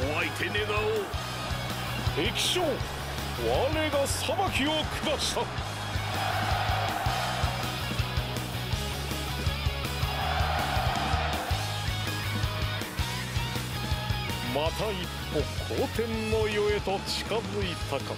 お相手願おう。敵将我が裁きを下したまた一歩好天の世へと近づいたか。